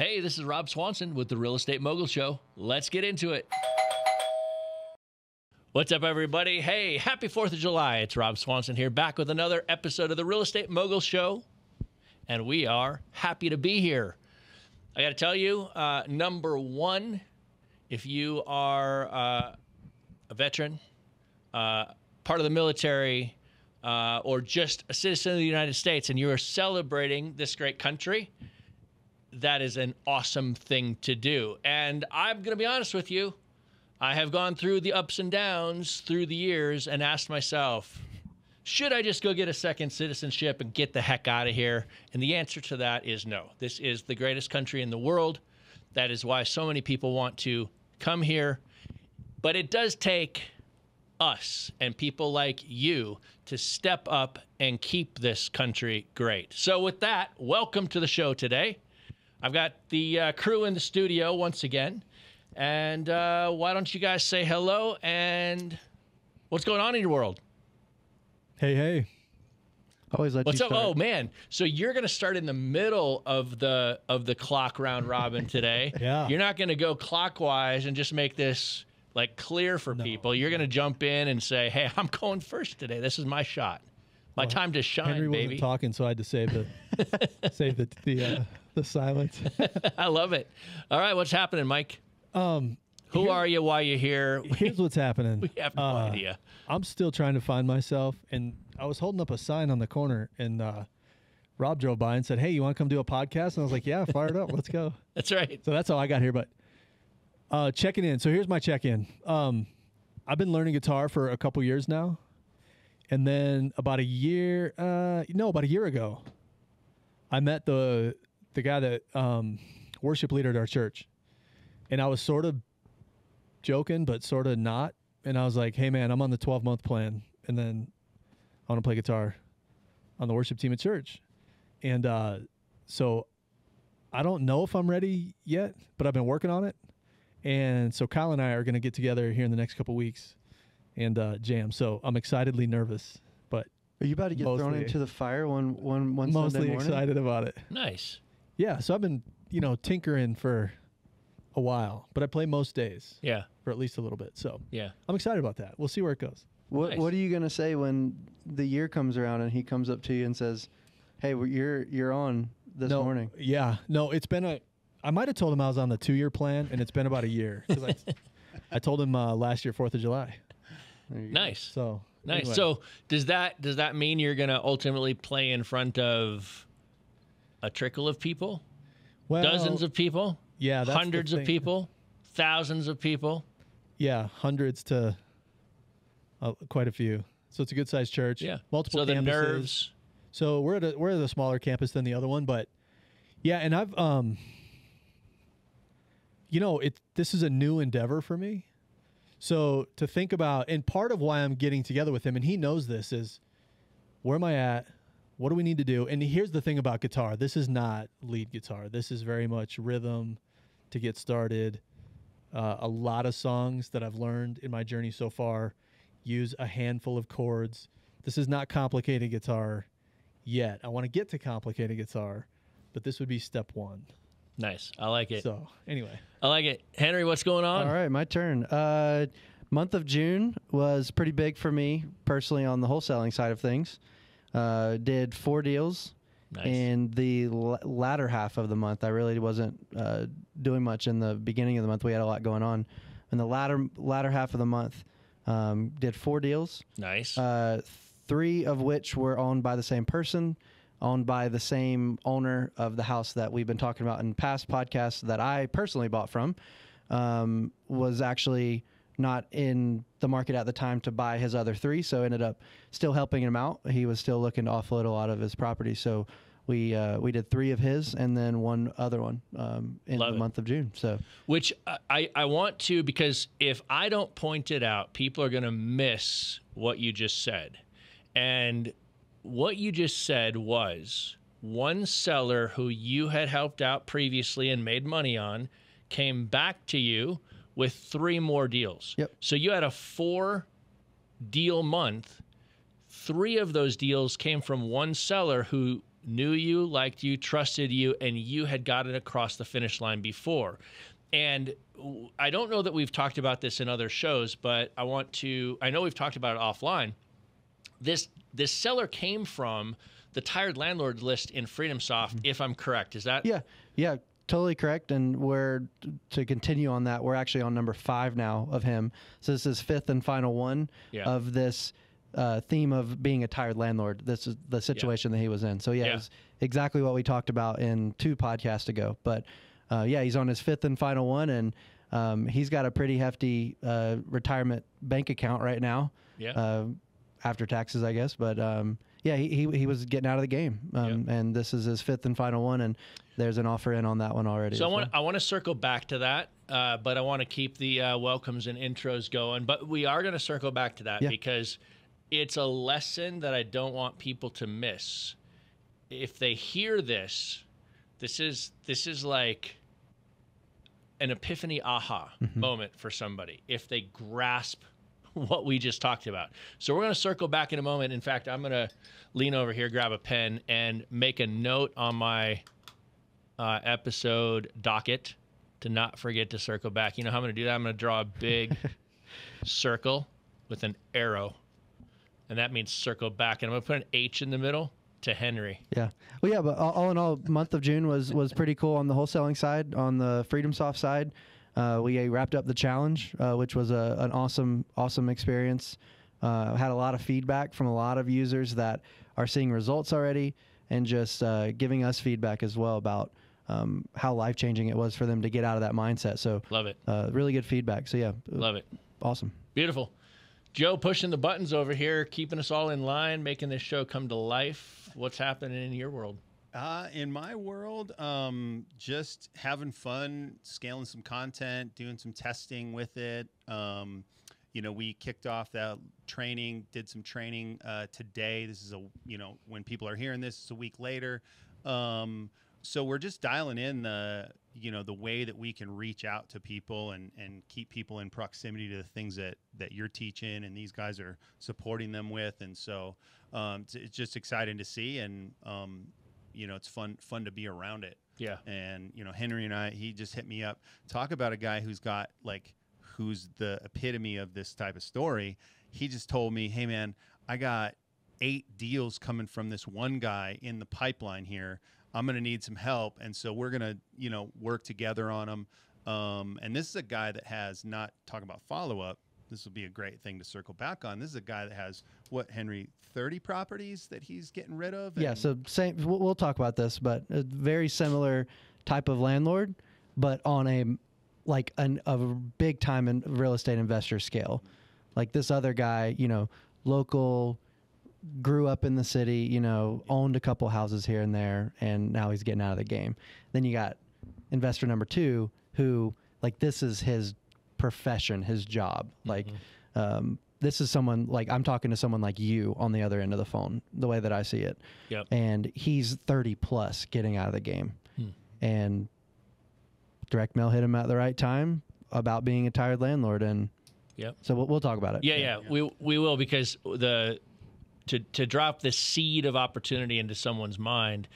Hey, this is Rob Swanson with the Real Estate Mogul Show. Let's get into it. What's up, everybody? Hey, happy 4th of July. It's Rob Swanson here, back with another episode of the Real Estate Mogul Show. And we are happy to be here. I got to tell you, uh, number one, if you are uh, a veteran, uh, part of the military, uh, or just a citizen of the United States and you are celebrating this great country, that is an awesome thing to do. And I'm going to be honest with you, I have gone through the ups and downs through the years and asked myself, should I just go get a second citizenship and get the heck out of here? And the answer to that is no. This is the greatest country in the world. That is why so many people want to come here. But it does take us and people like you to step up and keep this country great. So, with that, welcome to the show today. I've got the uh, crew in the studio once again. And uh, why don't you guys say hello and what's going on in your world? Hey, hey. Always let What's up? start. Oh man! So you're gonna start in the middle of the of the clock round robin today. Yeah. You're not gonna go clockwise and just make this like clear for people. You're gonna jump in and say, "Hey, I'm going first today. This is my shot, my time to shine, Henry baby." wasn't talking, so I had to save the save the the, uh, the silence. I love it. All right, what's happening, Mike? Um, Who are you? Why are you here? here's what's happening. We have no Uh, idea. I'm still trying to find myself, and I was holding up a sign on the corner, and uh, Rob drove by and said, "Hey, you want to come do a podcast?" And I was like, "Yeah, fire it up, let's go." That's right. So that's how I got here. But uh, checking in. So here's my check in. Um, I've been learning guitar for a couple years now, and then about a year, uh, no, about a year ago, I met the the guy that um, worship leader at our church, and I was sort of joking, but sort of not. And I was like, "Hey, man, I'm on the 12 month plan, and then I want to play guitar on the worship team at church." And uh, so I don't know if I'm ready yet, but I've been working on it. And so Kyle and I are going to get together here in the next couple weeks and uh, jam. So I'm excitedly nervous, but Are you about to get thrown into the fire one one one Sunday morning? mostly excited about it. Nice. Yeah. So I've been, you know, tinkering for a while, but I play most days Yeah. for at least a little bit. So Yeah. I'm excited about that. We'll see where it goes. What Nice. What are you gonna say when the year comes around and he comes up to you and says, "Hey, well, you're you're on this no, morning"? Yeah. No, it's been a. I might have told him I was on the two year plan, and it's been about a year. I, I told him uh, last year, Fourth of July. There you go. Nice. So Nice. anyway. So does that does that mean you're gonna ultimately play in front of a trickle of people, well, dozens of people, yeah, that's hundreds of people, thousands of people? Yeah, hundreds to uh, quite a few. So it's a good sized church. Yeah. multiple So the nerves. So we're at a, we're at a smaller campus than the other one, but yeah, and I've um, you know, it this is a new endeavor for me. So to think about, and part of why I'm getting together with him, and he knows this, is where am I at? What do we need to do? And here's the thing about guitar: this is not lead guitar. This is very much rhythm to get started. Uh, a lot of songs that I've learned in my journey so far use a handful of chords. This is not complicated guitar yet. I want to get to complicated guitar, but this would be step one. Nice. I like it. So anyway, I like it. Henry, what's going on? All right, my turn. Uh, month of June was pretty big for me personally on the wholesaling side of things. Uh, did four deals. Nice. In the l- latter half of the month, I really wasn't uh, doing much. In the beginning of the month, we had a lot going on. In the latter latter half of the month, um, did four deals. nice. Uh, three of which were owned by the same person, owned by the same owner of the house that we've been talking about in past podcasts that I personally bought from. Um, was actually not in the market at the time to buy his other three, so ended up still helping him out. He was still looking to offload a lot of his property, so we uh, we did three of his and then one other one um, in Love the it. month of June. So Which I, I want to because if I don't point it out, people are going to miss what you just said. And what you just said was one seller who you had helped out previously and made money on came back to you with three more deals. Yep. So you had a four deal month. Three of those deals came from one seller who knew you, liked you, trusted you, and you had gotten across the finish line before. And I don't know that we've talked about this in other shows, but I want to. I know we've talked about it offline. This this seller came from the tired landlord list in FreedomSoft, mm-hmm. if I'm correct. Is that Yeah, yeah, totally correct. And we're to continue on that. We're actually on number five now of him. So this is fifth and final one Yeah. of this uh, theme of being a tired landlord. This is the situation that he was in. So yeah, Yeah. it's exactly what we talked about in two podcasts ago. But uh, yeah, he's on his fifth and final one, and um, he's got a pretty hefty uh, retirement bank account right now. Yeah. Uh, after taxes, I guess. But um, yeah, he, he he was getting out of the game, um, and this is his fifth and final one, and there's an offer in on that one already. So I want well. I want to circle back to that, uh, but I want to keep the uh, welcomes and intros going. But we are going to circle back to that Yeah. because it's a lesson that I don't want people to miss. If they hear this, this is this is like an epiphany aha Mm-hmm. moment for somebody if they grasp what we just talked about. So we're going to circle back in a moment. In fact, I'm going to lean over here, grab a pen, and make a note on my uh, episode docket to not forget to circle back. You know how I'm going to do that? I'm going to draw a big circle with an arrow, and that means circle back. And I'm going to put an H in the middle to Henry. Yeah. Well, yeah, but all, all in all, month of June was was pretty cool on the wholesaling side. On the FreedomSoft side, uh, we wrapped up the challenge, uh, which was a, an awesome awesome experience. Uh, had a lot of feedback from a lot of users that are seeing results already, and just uh, giving us feedback as well about um, how life changing it was for them to get out of that mindset. So, Love it. uh, really good feedback. So yeah, Love it. awesome. Beautiful. Joe pushing the buttons over here, keeping us all in line, making this show come to life. What's happening in your world? Uh, in my world, um, just having fun, scaling some content, doing some testing with it. Um, you know, we kicked off that training, did some training uh, today. This is a, you know, when people are hearing this, it's a week later. Um, so we're just dialing in the, you know, the way that we can reach out to people and, and keep people in proximity to the things that, that you're teaching and these guys are supporting them with. And so um, it's, it's just exciting to see. And, um, you know, it's fun, fun to be around it. Yeah. And, you know, Henry and I, he just hit me up. Talk about a guy who's got like, who's the epitome of this type of story. He just told me, hey, man, I got eight deals coming from this one guy in the pipeline here. I'm going to need some help. And so we're going to, you know, work together on them. Um, and this is a guy that has not talking about follow up. This will be a great thing to circle back on. This is a guy that has what Henry 30 properties that he's getting rid of. Yeah, so same. We'll, we'll talk about this, but a very similar type of landlord, but on a like an a big time in real estate investor scale. Like this other guy, you know, local, grew up in the city, you know, owned a couple houses here and there, and now he's getting out of the game. Then you got investor number two, who like this is his profession, his job. Like, um, this is someone like I'm talking to someone like you on the other end of the phone, the way that I see it. Yep. And he's 30 plus getting out of the game. And direct mail hit him at the right time about being a tired landlord. And Yep. so we'll, we'll talk about it. Yeah, yeah, we we will because the to to drop the seed of opportunity into someone's mind.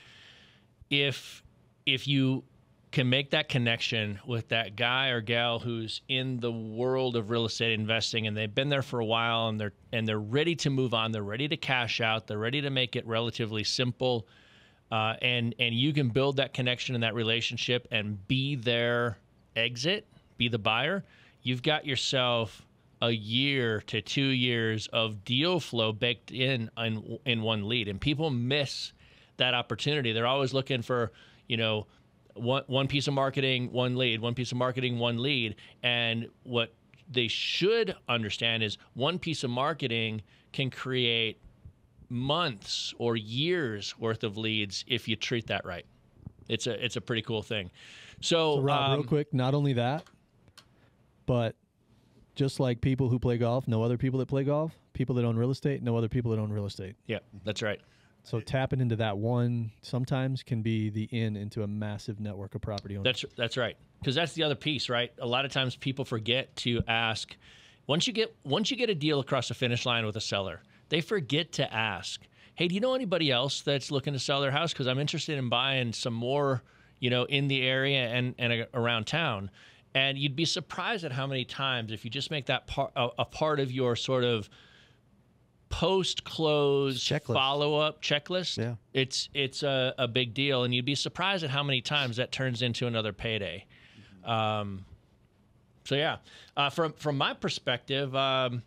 If if you can make that connection with that guy or gal who's in the world of real estate investing and they've been there for a while and they're and they're ready to move on, they're ready to cash out, they're ready to make it relatively simple. Uh, and and you can build that connection and that relationship and be their exit, be the buyer. You've got yourself a year to two years of deal flow baked in in, in one lead, and people miss that opportunity. They're always looking for you know one one piece of marketing, one lead, one piece of marketing, one lead, and what they should understand is one piece of marketing can create months or years worth of leads if you treat that right. It's a it's a pretty cool thing. So, So Rob, um, real quick, not only that, but just like people who play golf, no other people that play golf, people that own real estate, no other people that own real estate. yeah, that's right. So tapping into that one sometimes can be the in into a massive network of property owners. That's that's right. Because that's the other piece, right? A lot of times people forget to ask. Once you get once you get a deal across the finish line with a seller, they forget to ask, "Hey, do you know anybody else that's looking to sell their house? Because I'm interested in buying some more, you know, in the area and and around town." And you'd be surprised at how many times, if you just make that part a, a part of your sort of post close Checklist. follow up checklist, Yeah. it's it's a, a big deal, and you'd be surprised at how many times that turns into another payday. Um, so yeah, uh, from from my perspective, um,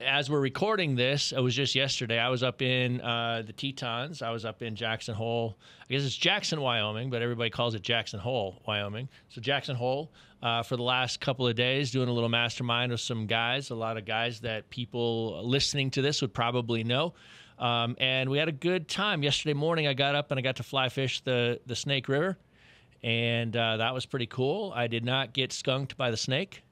as we're recording this, it was just yesterday. I was up in uh, the Tetons. I was up in Jackson Hole. I guess it's Jackson, Wyoming, but everybody calls it Jackson Hole, Wyoming. So Jackson Hole uh, for the last couple of days, doing a little mastermind with some guys. A lot of guys that people listening to this would probably know. Um, and we had a good time yesterday morning. I got up and I got to fly fish the the Snake River, and uh, that was pretty cool. I did not get skunked by the snake.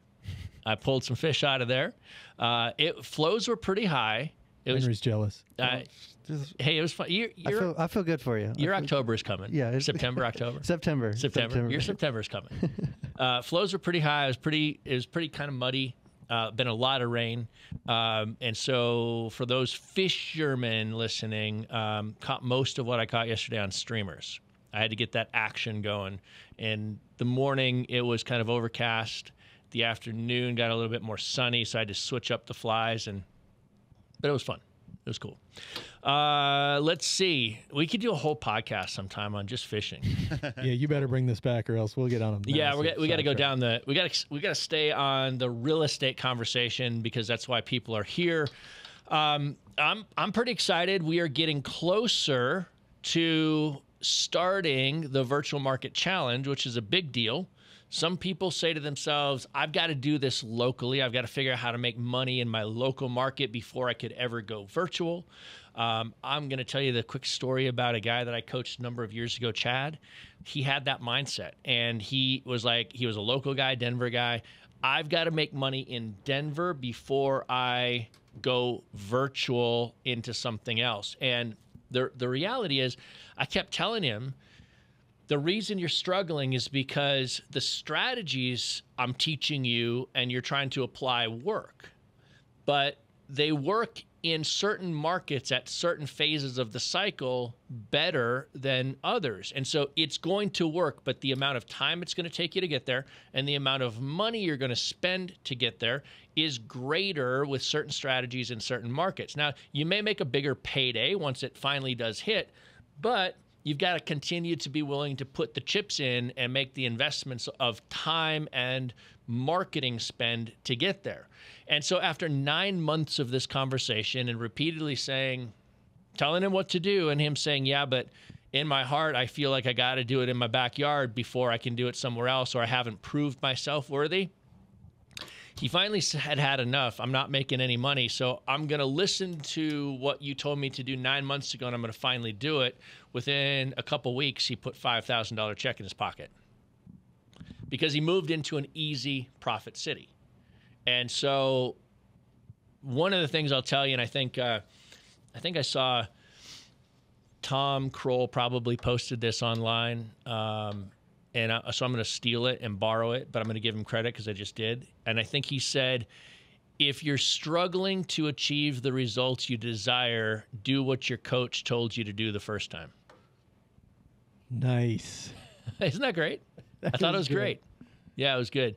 I pulled some fish out of there. Uh, it flows were pretty high. It was Henry's jealous. uh, Just- hey, it was fun. Your, I feel I feel good for you. Your feel- October is coming. Yeah, it- September, October. September. September. Your September is coming. uh, flows were pretty high. It was pretty. It was pretty kind of muddy. Uh, been a lot of rain, um, and so for those fishermen listening, um, caught most of what I caught yesterday on streamers. I had to get that action going. And the morning it was kind of overcast. The afternoon got a little bit more sunny, so I had to switch up the flies, and but it was fun. It was cool. Uh, let's see. We could do a whole podcast sometime on just fishing. yeah, you better bring this back, or else we'll get on them. Yeah, we got, we got to go down the we got to we got to stay on the real estate conversation because that's why people are here. Um, I'm I'm pretty excited. We are getting closer to starting the virtual market challenge, which is a big deal. Some people say to themselves, I've got to do this locally. I've got to figure out how to make money in my local market before I could ever go virtual. Um, I'm going to tell you the quick story about a guy that I coached a number of years ago, Chad. He had that mindset, and he was like, he was a local guy, Denver guy. I've got to make money in Denver before I go virtual into something else. And the the reality is, I kept telling him the reason you're struggling is because the strategies I'm teaching you and you're trying to apply work, but they work in certain markets at certain phases of the cycle better than others. And so it's going to work, but the amount of time it's going to take you to get there and the amount of money you're going to spend to get there is greater with certain strategies in certain markets. Now, you may make a bigger payday once it finally does hit, but you've got to continue to be willing to put the chips in and make the investments of time and marketing spend to get there. And so after 9 months of this conversation and repeatedly saying telling him what to do and him saying, "Yeah, but in my heart I feel like I got to do it in my backyard before I can do it somewhere else or I haven't proved myself worthy." He finally had had enough. I'm not making any money, so I'm going to listen to what you told me to do 9 months ago and I'm going to finally do it. Within a couple weeks, he put $5,000 check in his pocket. Because he moved into an easy profit city. And so one of the things I'll tell you, and I think uh, I think I saw Tom Krol probably posted this online, um, and I, so I'm going to steal it and borrow it, but I'm going to give him credit because I just did. And I think he said, "If you're struggling to achieve the results you desire, do what your coach told you to do the first time." Nice. Isn't that great? I thought it was good. great. Yeah, it was good.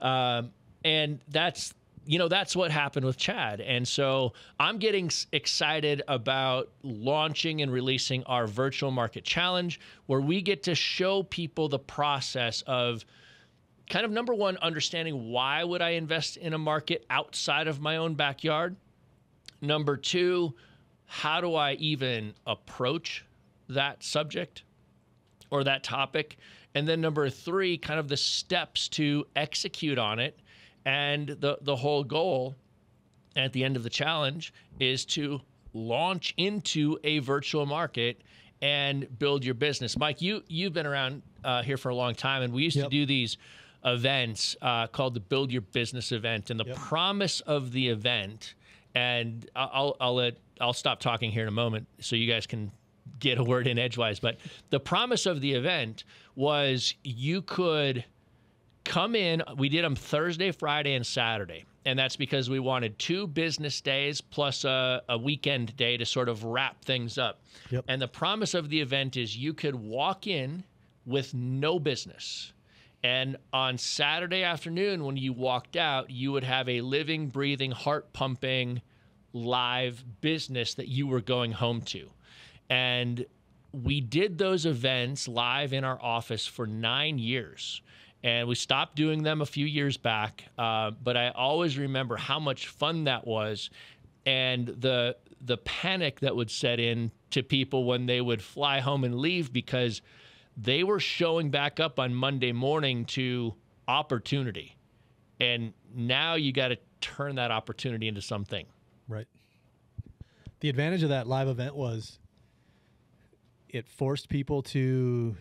Um, and that's you know that's what happened with Chad. And so I'm getting excited about launching and releasing our virtual market challenge, where we get to show people the process of kind of number one, understanding why would I invest in a market outside of my own backyard. Number two, how do I even approach that subject? Or that topic. And then number three, kind of the steps to execute on it. And the, the whole goal at the end of the challenge is to launch into a virtual market and build your business. Mike, you you've been around uh, here for a long time, and we used to do these events uh, called the Build Your Business event. And the promise of the event, and I'll I'll let I'll stop talking here in a moment so you guys can get a word in edgewise. But the promise of the event was you could come in. We did them Thursday, Friday, and Saturday. And that's because we wanted two business days plus a, a weekend day to sort of wrap things up. Yep. And the promise of the event is you could walk in with no business. And on Saturday afternoon, when you walked out, you would have a living, breathing, heart pumping live business that you were going home to. And we did those events live in our office for nine years. And we stopped doing them a few years back. Uh, but I always remember how much fun that was and the the panic that would set in to people when they would fly home and leave because they were showing back up on Monday morning to opportunity. And now you got to turn that opportunity into something. Right. The advantage of that live event was it forced people to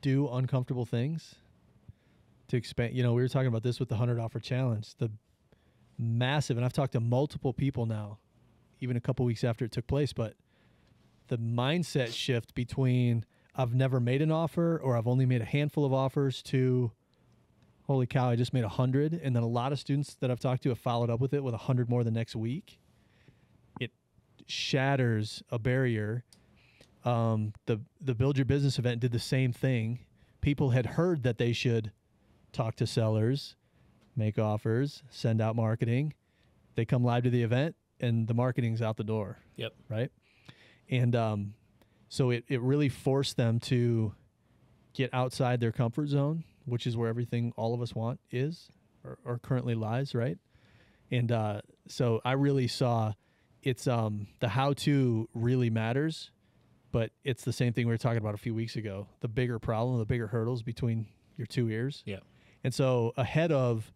do uncomfortable things to expand. You know, we were talking about this with the 100 offer challenge. The massive, and I've talked to multiple people now, even a couple weeks after it took place, but the mindset shift between I've never made an offer or I've only made a handful of offers to holy cow, I just made a hundred. And then a lot of students that I've talked to have followed up with it with a hundred more the next week. It shatters a barrier. Um, the the build your business event did the same thing. People had heard that they should talk to sellers, make offers, send out marketing. They come live to the event and the marketing's out the door Yep. right? And um, so it, it really forced them to get outside their comfort zone, which is where everything all of us want is or, or currently lies, right? And uh, so I really saw it's um, the how to really matters, but it's the same thing we were talking about a few weeks ago. The bigger problem, the bigger hurdles between your two ears. Yeah. And so ahead of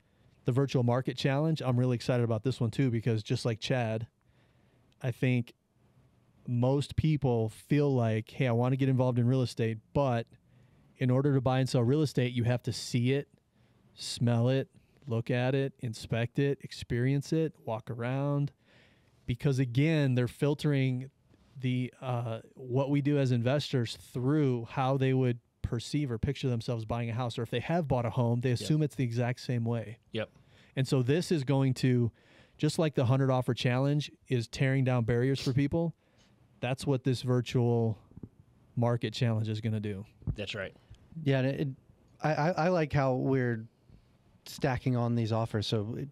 the virtual market challenge, I'm really excited about this one too because just like Chad, I think most people feel like, hey, I want to get involved in real estate, but in order to buy and sell real estate, you have to see it, smell it, look at it, inspect it, experience it, walk around. Because again, they're filtering the uh, what we do as investors through how they would perceive or picture themselves buying a house, or if they have bought a home, they assume it's the exact same way. Yep. And so this is going to, just like the 100 offer challenge is tearing down barriers for people, that's what this virtual market challenge is going to do. That's right. Yeah, and it, it, I, I I like how we're stacking on these offers. So it,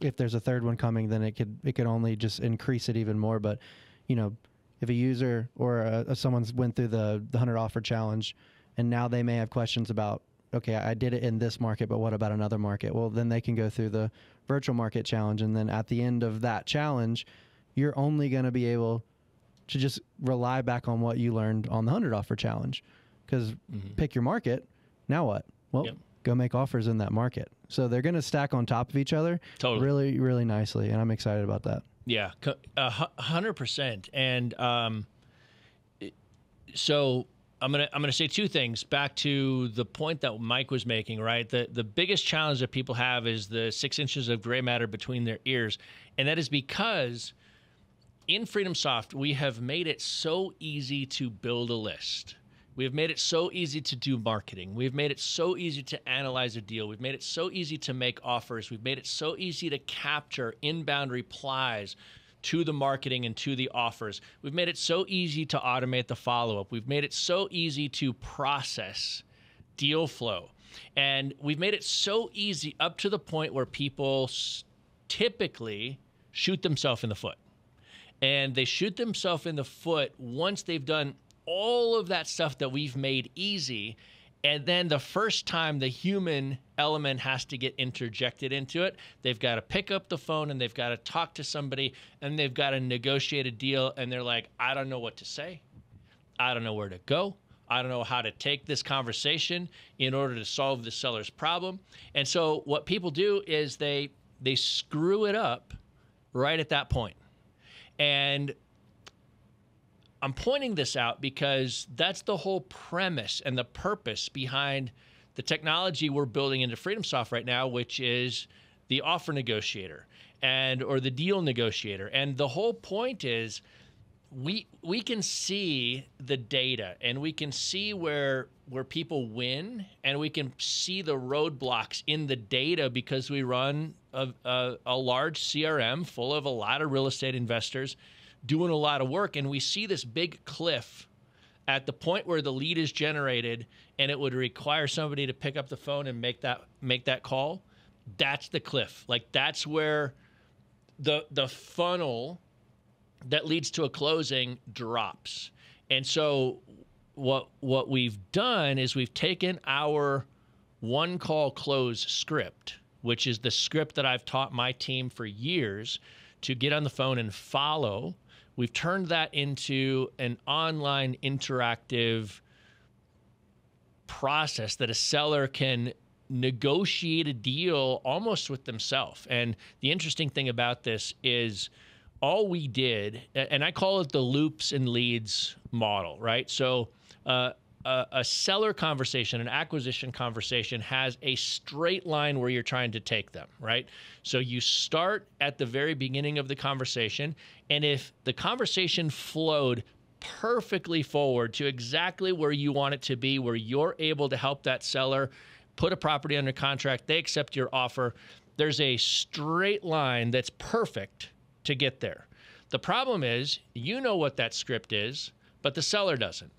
if there's a third one coming, then it could it could only just increase it even more. But you know, if a user or a, someone's went through the the hundred offer challenge, and now they may have questions about okay, I did it in this market, but what about another market? Well, then they can go through the virtual market challenge, and then at the end of that challenge, you're only going to be able to just rely back on what you learned on the 100 offer challenge. Because mm-hmm. pick your market. Now what? Well, Yep. go make offers in that market. So they're going to stack on top of each other Totally. really, really nicely. And I'm excited about that. Yeah, hundred percent. And um, so I'm gonna I'm gonna say two things. Back to the point that Mike was making, right? The the biggest challenge that people have is the six inches of gray matter between their ears, and that is because in FreedomSoft we have made it so easy to build a list. We have made it so easy to do marketing. We've made it so easy to analyze a deal. We've made it so easy to make offers. We've made it so easy to capture inbound replies to the marketing and to the offers. We've made it so easy to automate the follow up. We've made it so easy to process deal flow. And we've made it so easy up to the point where people typically shoot themselves in the foot and they shoot themselves in the foot once they've done all of that stuff that we've made easy and then the first time the human element has to get interjected into it they've got to pick up the phone and they've got to talk to somebody and they've got to negotiate a deal and they're like i don't know what to say I don't know where to go. I don't know how to take this conversation in order to solve the seller's problem. And so what people do is they they screw it up right at that point. And I'm pointing this out because that's the whole premise and the purpose behind the technology we're building into FreedomSoft right now, which is the offer negotiator and or the deal negotiator. And the whole point is we we can see the data and we can see where where people win and we can see the roadblocks in the data because we run a, a, a large crm full of a lot of real estate investors doing a lot of work and we see this big cliff at the point where the lead is generated and it would require somebody to pick up the phone and make that make that call that's the cliff like that's where the the funnel that leads to a closing drops. And so what what we've done is we've taken our one call close script, which is the script that I've taught my team for years to get on the phone and follow. We've turned that into an online interactive process that a seller can negotiate a deal almost with themselves. And the interesting thing about this is all we did, and I call it the loops and leads model, right? So uh, a, a, seller conversation, an acquisition conversation has a straight line where you're trying to take them, right? So you start at the very beginning of the conversation, and if the conversation flowed perfectly forward to exactly where you want it to be, where you're able to help that seller put a property under contract, they accept your offer. There's a straight line that's perfect to get there. The problem is, you know what that script is, but the seller doesn't.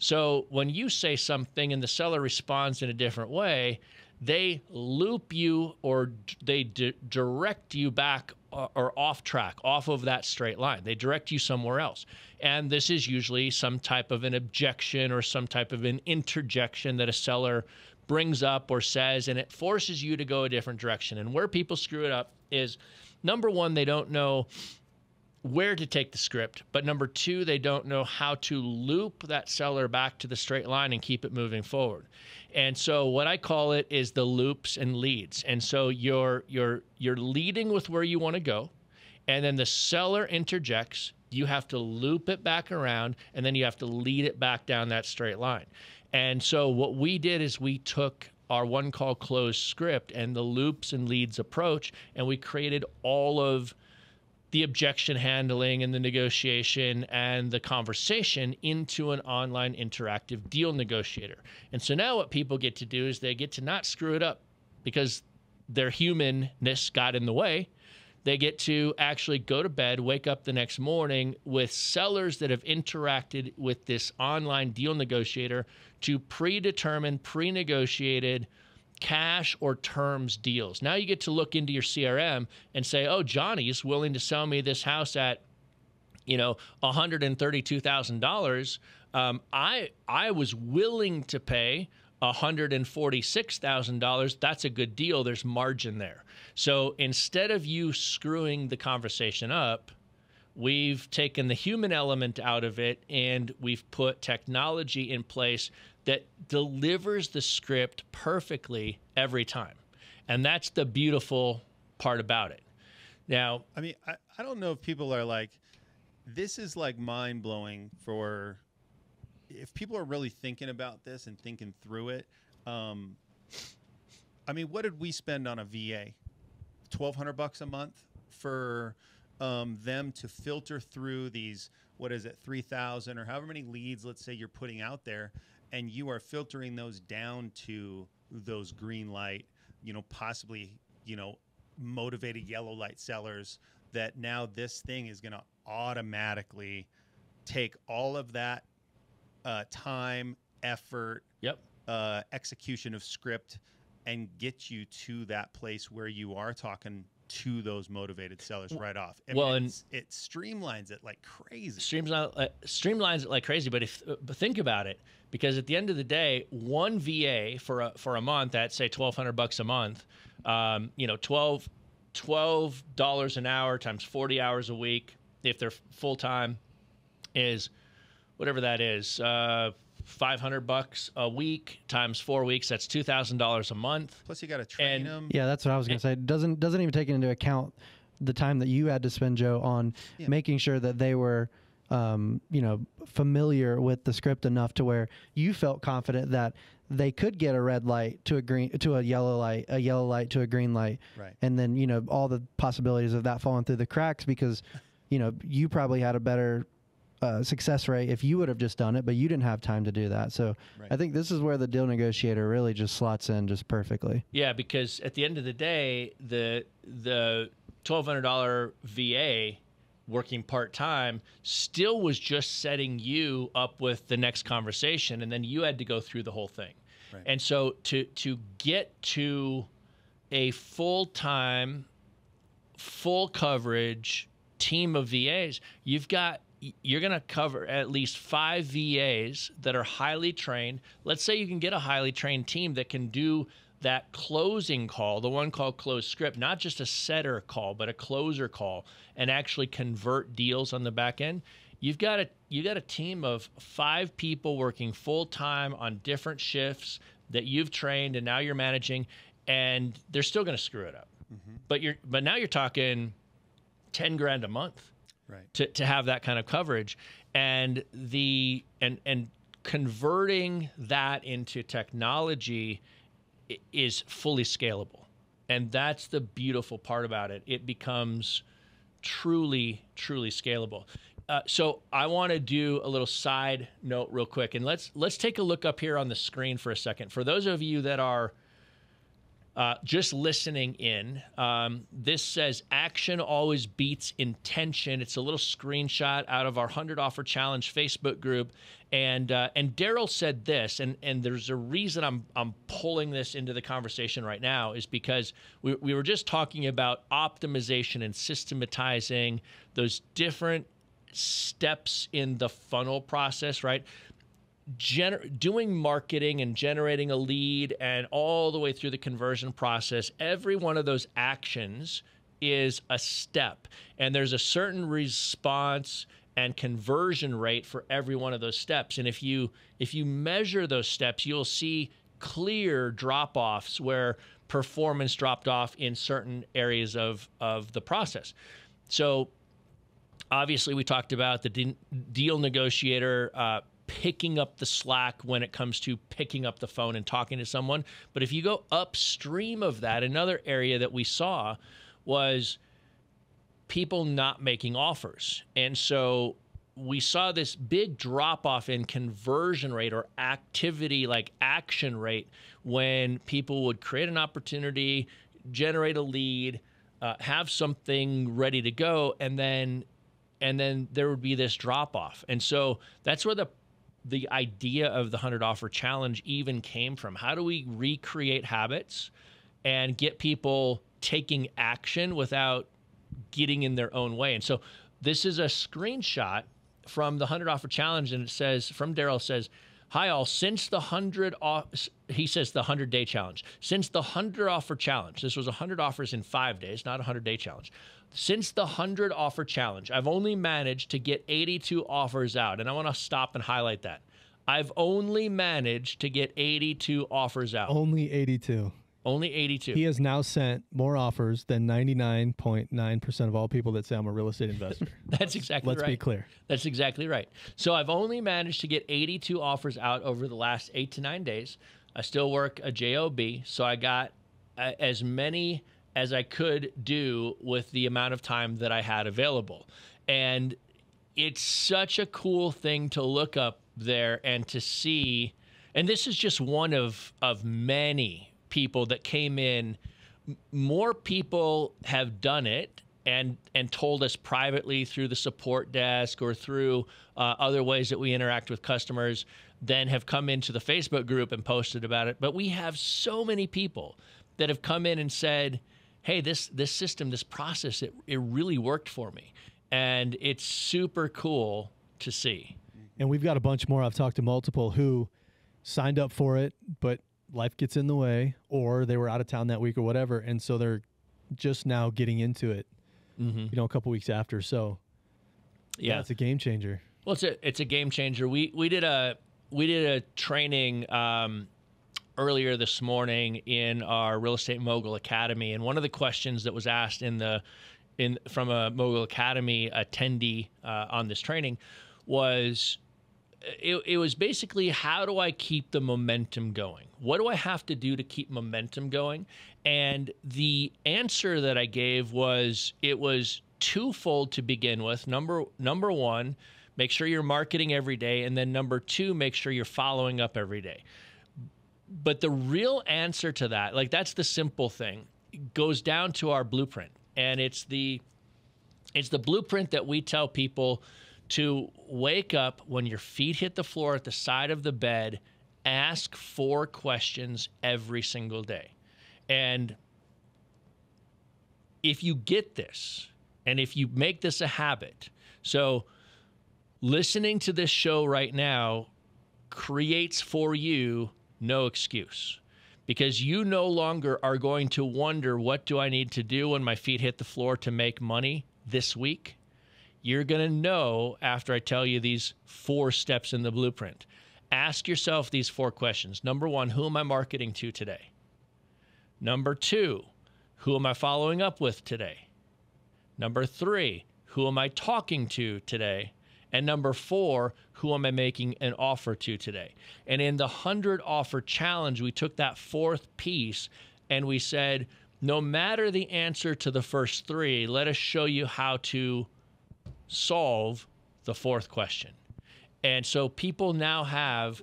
So when you say something and the seller responds in a different way, they loop you or they d- direct you back uh, or off track, off of that straight line. They direct you somewhere else. And this is usually some type of an objection or some type of an interjection that a seller brings up or says, and it forces you to go a different direction. And where people screw it up is number one, they don't know where to take the script, but number two, they don't know how to loop that seller back to the straight line and keep it moving forward. And so what I call it is the loops and leads. And so you're you're you're leading with where you want to go, and then the seller interjects. You have to loop it back around, and then you have to lead it back down that straight line. And so what we did is we took our one call close script and the loops and leads approach, and we created all of the objection handling and the negotiation and the conversation into an online interactive deal negotiator. And so now what people get to do is they get to not screw it up because their humanness got in the way. They get to actually go to bed, wake up the next morning with sellers that have interacted with this online deal negotiator to predetermined, pre negotiated cash or terms deals. Now you get to look into your CRM and say, oh, Johnny's willing to sell me this house at, you know, $132,000. Um, I I was willing to pay $146,000. That's a good deal. There's margin there. So instead of you screwing the conversation up, we've taken the human element out of it and we've put technology in place that delivers the script perfectly every time. And that's the beautiful part about it. Now, I mean, I, I don't know if people are like, this is like mind blowing for if people are really thinking about this and thinking through it. Um, I mean, what did we spend on a VA? Twelve hundred bucks a month for um, them to filter through these. What is it, three thousand or however many leads? Let's say you're putting out there, and you are filtering those down to those green light, you know, possibly, you know, motivated yellow light sellers that now this thing is going to automatically take all of that uh, time, effort, yep, uh, execution of script, and get you to that place where you are talking to those motivated sellers right off. I well, and it streamlines it like crazy. Streamlines, uh, streamlines it like crazy. But if uh, but think about it, because at the end of the day, one VA for a for a month at say twelve hundred bucks a month, um, you know, 12 dollars an hour times forty hours a week if they're full time is whatever that is. Uh, 500 bucks a week times four weeks that's $2000 a month plus you got to train and, them yeah that's what i was going to say doesn't doesn't even take into account the time that you had to spend joe on yeah. making sure that they were um, you know familiar with the script enough to where you felt confident that they could get a red light to a green to a yellow light a yellow light to a green light right. and then you know all the possibilities of that falling through the cracks because you know you probably had a better uh, success rate if you would have just done it, but you didn't have time to do that. So Right. I think this is where the deal negotiator really just slots in just perfectly. Yeah, because at the end of the day, the the twelve hundred dollar VA working part time still was just setting you up with the next conversation, and then you had to go through the whole thing. Right. And so to to get to a full time, full coverage team of VAs, you've got you're going to cover at least five VAs that are highly trained. Let's say you can get a highly trained team that can do that closing call, the one called close script, not just a setter call, but a closer call, and actually convert deals on the back end. You've got a you got a team of five people working full time on different shifts that you've trained, and now you're managing, and they're still going to screw it up. Mm-hmm. But you're but now you're talking ten grand a month Right. to, to have that kind of coverage. And the and and converting that into technology is fully scalable. And that's the beautiful part about it. It becomes truly truly scalable. Uh, so i want to do a little side note real quick and let's let's take a look up here on the screen for a second. For those of you that are uh, just listening in, um, this says action always beats intention. It's a little screenshot out of our 100 Offer Challenge Facebook group. And uh, and Daryl said this, and, and there's a reason I'm, I'm pulling this into the conversation right now, is because we, we were just talking about optimization and systematizing those different steps in the funnel process, right? Gener- doing marketing and generating a lead and all the way through the conversion process, every one of those actions is a step. And there's a certain response and conversion rate for every one of those steps. And if you if you measure those steps, you'll see clear drop-offs where performance dropped off in certain areas of of the process. So obviously we talked about the de- deal negotiator uh, picking up the slack when it comes to picking up the phone and talking to someone. But if you go upstream of that another area that we saw was people not making offers. And so we saw this big drop off in conversion rate or activity like action rate when people would create an opportunity generate a lead uh, have something ready to go and then and then there would be this drop off. And so that's where the the idea of the 100 offer challenge even came from. How do we recreate habits and get people taking action without getting in their own way? And so this is a screenshot from the 100 offer challenge and it says from daryl says hi all. Since the 100 off he says the 100 day challenge. Since the 100 offer challenge this was 100 offers in five days not a 100 day challenge since the 100 offer challenge i've only managed to get 82 offers out and i want to stop and highlight that i've only managed to get 82 offers out Only 82. only 82 He has now sent more offers than 99.9% of all people that say I'm a real estate investor. that's exactly right. Let's be clear. That's exactly right. So I've only managed to get 82 offers out over the last eight to nine days. I still work a job, so I got uh, as many as I could do with the amount of time that I had available, and it's such a cool thing to look up there and to see. And this is just one of of many people that came in. More people have done it and and told us privately through the support desk or through uh, other ways that we interact with customers than have come into the Facebook group and posted about it. But we have so many people that have come in and said, "Hey, this this system, this process, it it really worked for me," and it's super cool to see. And we've got a bunch more. I've talked to multiple who signed up for it, but life gets in the way, or they were out of town that week or whatever. And so they're just now getting into it, you know, a couple weeks after. So, Yeah, it's a game changer. Well, it's a it's a game changer. We we did a we did a training um, earlier this morning in our real estate mogul academy, and one of the questions that was asked in the in from a mogul academy attendee uh, on this training was it, it was basically how do I keep the momentum going? What do I have to do to keep momentum going? And the answer that I gave was it was twofold to begin with. Number number one, Make sure you're marketing every day. And then number two, make sure you're following up every day. But the real answer to that, like that's the simple thing, goes down to our blueprint. And it's the it's the blueprint that we tell people to wake up when your feet hit the floor at the side of the bed, ask four questions every single day. And if you get this and if you make this a habit, so listening to this show right now creates for you no excuse because you no longer are going to wonder what do I need to do when my feet hit the floor to make money this week. You're going to know after I tell you these four steps in the blueprint. Ask yourself these four questions. Number one, who am I marketing to today? Number two, who am I following up with today? Number three, who am I talking to today? And number four, who am I making an offer to today? And in the 100 offer challenge, we took that fourth piece and we said, no matter the answer to the first three, let us show you how to solve the fourth question. And so people now have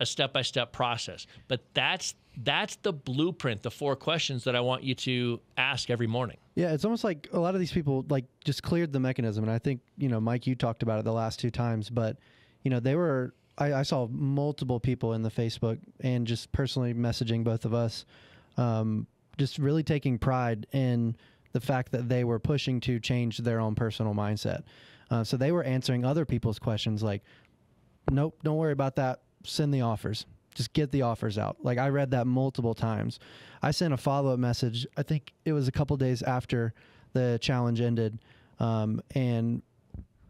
a step-by-step process. But that's that's the blueprint, the four questions that I want you to ask every morning. Yeah, it's almost like a lot of these people like just cleared the mechanism, and I think you know, Mike, you talked about it the last two times, but you know, they were. I, I saw multiple people in the Facebook and just personally messaging both of us, um, just really taking pride in the fact that they were pushing to change their own personal mindset. Uh, so they were answering other people's questions like, "Nope, don't worry about that. Send the offers." Just get the offers out. Like I read that multiple times. I sent a follow up message. I think it was a couple days after the challenge ended, um, and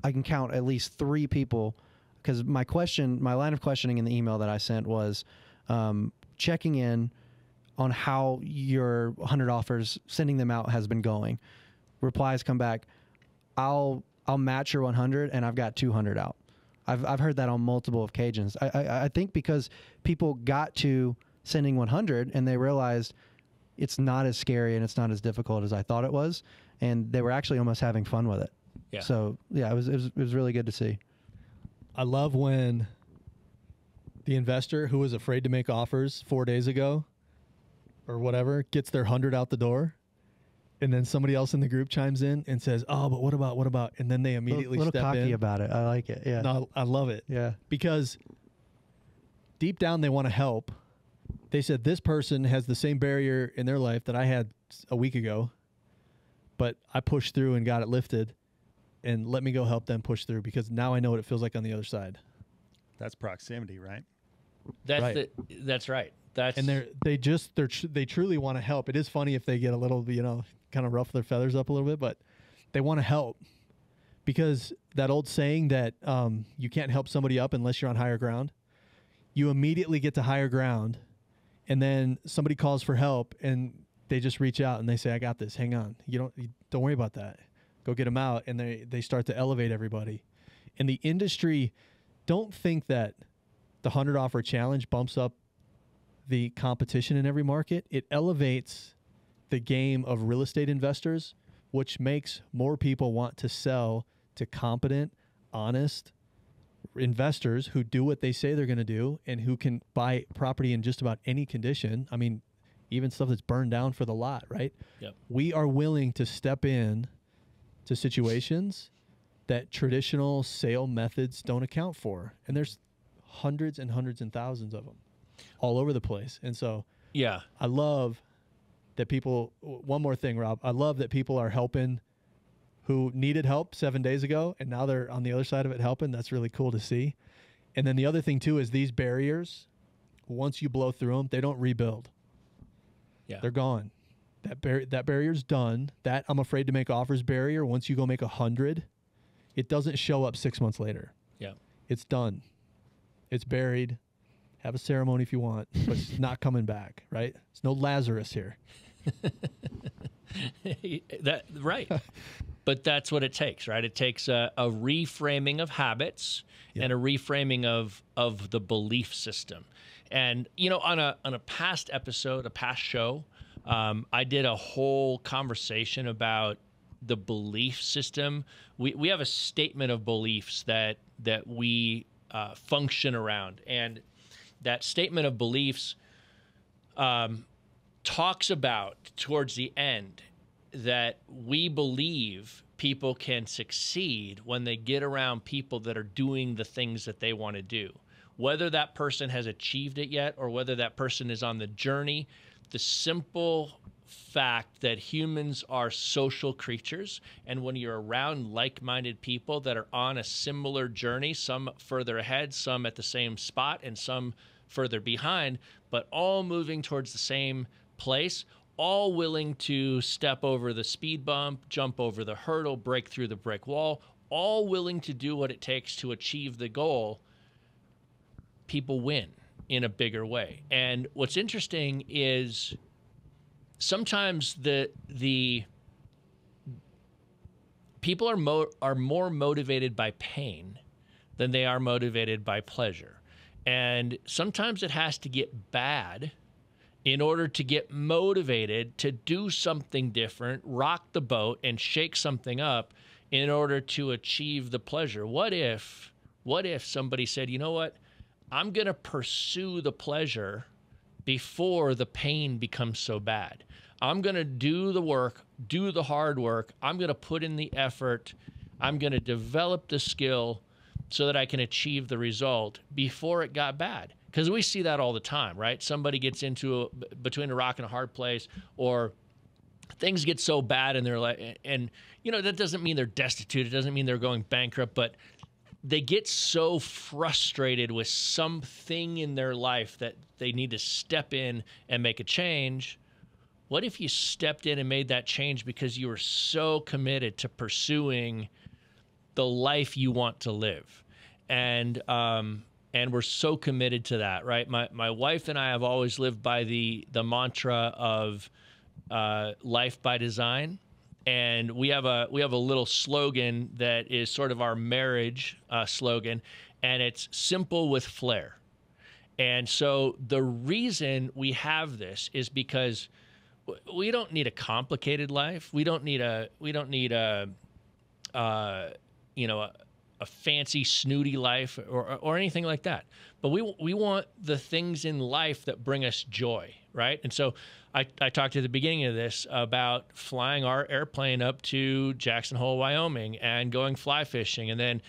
I can count at least three people because my question, my line of questioning in the email that I sent was um, checking in on how your 100 offers, sending them out, has been going. Replies come back. I'll I'll match your 100, and I've got 200 out. I've I've heard that on multiple occasions. I, I I think because people got to sending 100 and they realized it's not as scary and it's not as difficult as I thought it was, and they were actually almost having fun with it. Yeah. So yeah, it was it was, it was really good to see. I love when the investor who was afraid to make offers four days ago or whatever gets their hundred out the door. And then somebody else in the group chimes in and says, "Oh, but what about what about?" And then they immediately little, little step cocky in. about it. I like it. Yeah. No, I love it Yeah. because deep down they want to help. They said this person has the same barrier in their life that I had a week ago, but I pushed through and got it lifted. And let me go help them push through because now I know what it feels like on the other side. That's proximity, right? That's Right. the that's right. That's and they're they just they're tr- they truly want to help. It is funny if they get a little you know kind of ruffle their feathers up a little bit, but they want to help because that old saying that um, you can't help somebody up unless you're on higher ground. You immediately get to higher ground, and then somebody calls for help, and they just reach out and they say, "I got this. Hang on. You don't you, don't worry about that. Go get them out." And they they start to elevate everybody. In the industry, don't think that the hundred offer challenge bumps up the competition in every market, it elevates the game of real estate investors, which makes more people want to sell to competent, honest investors who do what they say they're going to do and who can buy property in just about any condition. I mean, even stuff that's burned down for the lot, right? Yep. We are willing to step in to situations that traditional sale methods don't account for. And there's hundreds and hundreds and thousands of them all over the place. And so yeah. I love that people, one more thing, Rob, I love that people are helping who needed help seven days ago and now they're on the other side of it helping. That's really cool to see. And then the other thing too is these barriers, once you blow through them, they don't rebuild. Yeah. They're gone. That bar- that barrier's done. That I'm afraid to make offers barrier. Once you go make a hundred, it doesn't show up six months later. Yeah. It's done. It's buried. Have a ceremony if you want, but she's not coming back. Right? It's no Lazarus here. that right. but that's what it takes, right? It takes a, a reframing of habits and a reframing of of the belief system. And you know, on a on a past episode, a past show, um, I did a whole conversation about the belief system. We we have a statement of beliefs that that we uh, function around, and that statement of beliefs um, talks about towards the end that we believe people can succeed when they get around people that are doing the things that they want to do. Whether that person has achieved it yet or whether that person is on the journey, the simple fact that humans are social creatures and when you're around like-minded people that are on a similar journey some further ahead some at the same spot and some further behind but all moving towards the same place all willing to step over the speed bump jump over the hurdle break through the brick wall all willing to do what it takes to achieve the goal people win in a bigger way and what's interesting is sometimes the the people are mo- are more motivated by pain than they are motivated by pleasure. And sometimes it has to get bad in order to get motivated to do something different, rock the boat and shake something up in order to achieve the pleasure. What if what if somebody said, "You know what? I'm going to pursue the pleasure before the pain becomes so bad. I'm going to do the work, do the hard work. I'm going to put in the effort. I'm going to develop the skill so that I can achieve the result before it got bad. Because we see that all the time, right? Somebody gets into a, between a rock and a hard place, or things get so bad and they're like, and you know, that doesn't mean they're destitute. It doesn't mean they're going bankrupt, but they get so frustrated with something in their life that they need to step in and make a change. What if you stepped in and made that change because you were so committed to pursuing the life you want to live? And um, and we're so committed to that, right? My my wife and I have always lived by the the mantra of uh, life by design and we have a we have a little slogan that is sort of our marriage uh, slogan, and it's simple with flair. And so the reason we have this is because we don't need a complicated life. We don't need a we don't need a uh, you know a, a fancy snooty life or or anything like that. But we we want the things in life that bring us joy, right? And so I, I talked at the beginning of this about flying our airplane up to Jackson Hole, Wyoming, and going fly fishing, and then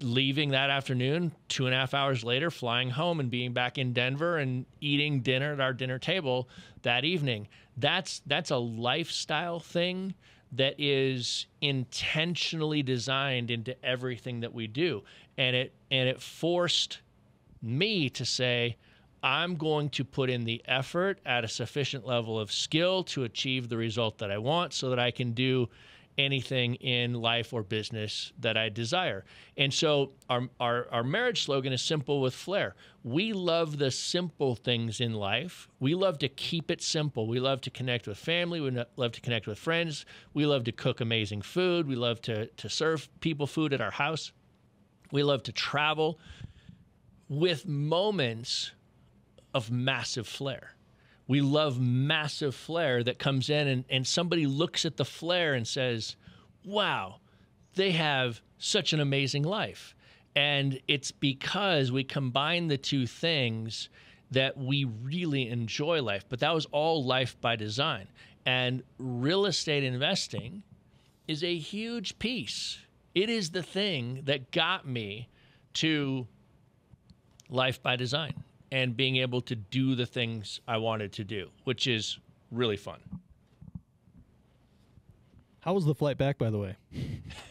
leaving that afternoon, two and a half hours later, flying home and being back in Denver and eating dinner at our dinner table that evening. That's that's a lifestyle thing that is intentionally designed into everything that we do, and it and it forced me to say I'm going to put in the effort at a sufficient level of skill to achieve the result that I want so that I can do anything in life or business that I desire. And so our, our, our marriage slogan is simple with flair. We love the simple things in life. We love to keep it simple. We love to connect with family. We love to connect with friends. We love to cook amazing food. We love to, to serve people food at our house. We love to travel with moments of massive flair. We love massive flair that comes in and, and somebody looks at the flair and says, wow, they have such an amazing life. And it's because we combine the two things that we really enjoy life. But that was all life by design. And real estate investing is a huge piece. It is the thing that got me to life by design and being able to do the things I wanted to do, which is really fun. How was the flight back, by the way?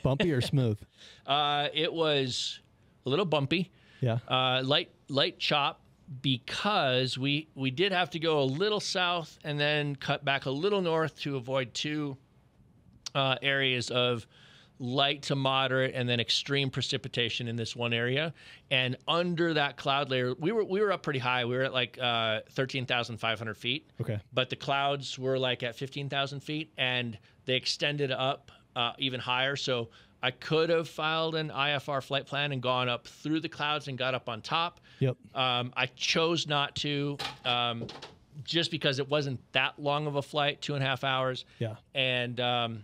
Bumpy or smooth? Uh, it was a little bumpy, Yeah. uh, light light chop because we we did have to go a little south and then cut back a little north to avoid two uh, areas of light to moderate and then extreme precipitation in this one area. And under that cloud layer, we were we were up pretty high. We were at like uh, thirteen thousand five hundred feet. Okay. But the clouds were like at fifteen thousand feet, and they extended up uh, even higher. So I could have filed an IFR flight plan and gone up through the clouds and got up on top. Yep. Um, I chose not to. Um, just because it wasn't that long of a flight, two and a half hours, Yeah. and um,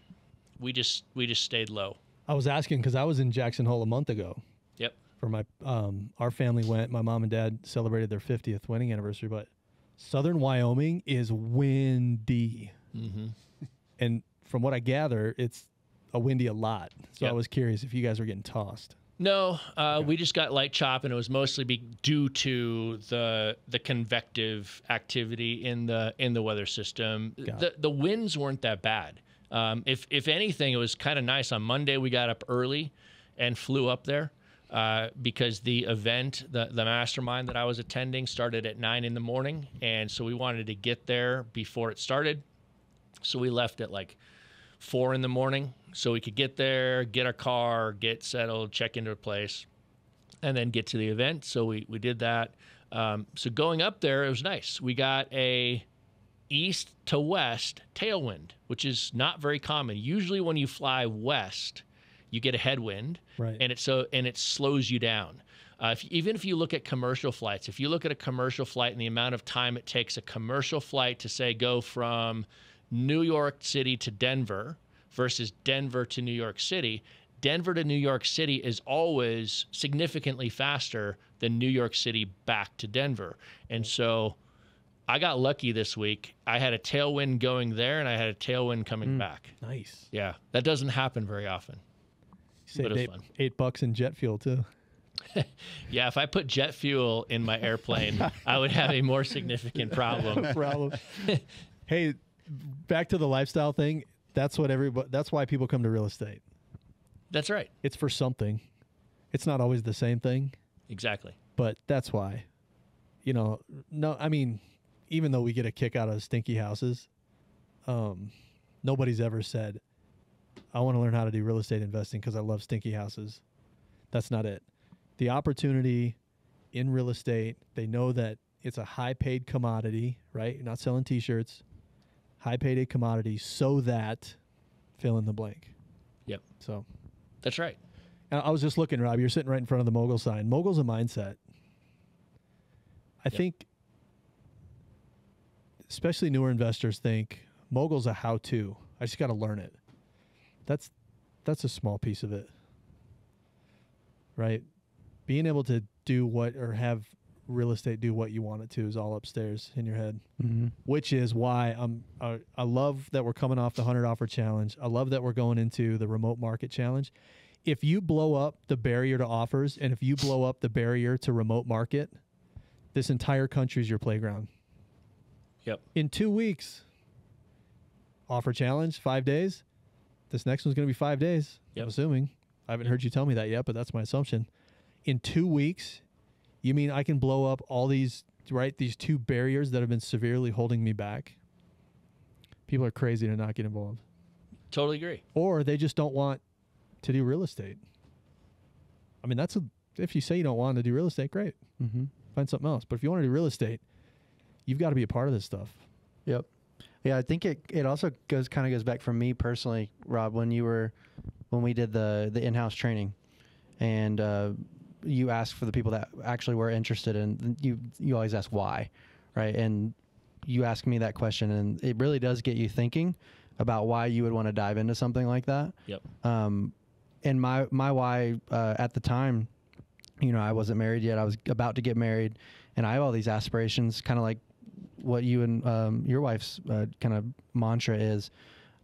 we just we just stayed low. I was asking because I was in Jackson Hole a month ago Yep. for my um our family went. My mom and dad celebrated their 50th wedding anniversary, but Southern Wyoming is windy, Mm-hmm. and from what I gather, it's a windy a lot. So I was curious if you guys were getting tossed. No, uh, we just got light chop, and it was mostly be due to the the convective activity in the in the weather system. Got The the winds weren't that bad. Um, if if anything, it was kind of nice. On Monday, we got up early and flew up there uh, because the event, the the mastermind that I was attending, started at nine in the morning, and so we wanted to get there before it started. So we left at like four in the morning so we could get there, get our car, get settled, check into a place, and then get to the event. So we, we did that. Um, so going up there, it was nice. We got a east to west tailwind, which is not very common. Usually when you fly west, you get a headwind Right. and it so and it slows you down. Uh, if, even if you look at commercial flights, if you look at a commercial flight and the amount of time it takes a commercial flight to say go from New York City to Denver versus Denver to New York City, Denver to New York City is always significantly faster than New York City back to Denver. And so I got lucky this week. I had a tailwind going there and I had a tailwind coming mm. back. nice. Yeah, that doesn't happen very often. Was eight, eight bucks in jet fuel too. Yeah, if I put jet fuel in my airplane, I would have a more significant problem. problem. hey, back to the lifestyle thing. That's what everybody. That's why people come to real estate. That's right. It's for something. It's not always the same thing, Exactly. but that's why. You know, no, I mean, even though we get a kick out of stinky houses, um, nobody's ever said, "I want to learn how to do real estate investing because I love stinky houses." That's not it. The opportunity in real estate, they know that it's a high paid commodity, right? You're not selling t-shirts. High paid commodity so that fill in the blank. Yep. So, That's right. and I was just looking, Rob. You're sitting right in front of the mogul sign. Mogul's a mindset. I Yep. think, especially newer investors think mogul's a how-to. I just got to learn it. That's that's a small piece of it, right? Being able to do what or have real estate do what you want it to is all upstairs in your head Mm-hmm. which is why I'm I, I love that we're coming off the 100 offer challenge. I love that we're going into the remote market challenge. If you blow up the barrier to offers and if you blow up the barrier to remote market, this entire country is your playground. Yep. In 2 weeks offer challenge, 5 days. This next one's going to be 5 days. Yep. I'm assuming. I haven't heard you tell me that yet, but that's my assumption. In 2 weeks, you mean I can blow up all these right these two barriers that have been severely holding me back? People are crazy to not get involved, Totally agree. or they just don't want to do real estate. I mean, that's a if you say you don't want to do real estate, great, Mm-hmm. find something else. But if you want to do real estate, you've got to be a part of this stuff. Yep. Yeah, I think it, it also goes kind of goes back for me personally, Rob, when you were when we did the the in house training, and uh, you asked for the people that actually were interested, and you you always ask why, right? And you ask me that question, and it really does get you thinking about why you would want to dive into something like that. Yep. Um, and my my why uh, at the time, you know, I wasn't married yet. I was about to get married, and I have all these aspirations, kind of like what you and um, your wife's uh, kind of mantra is.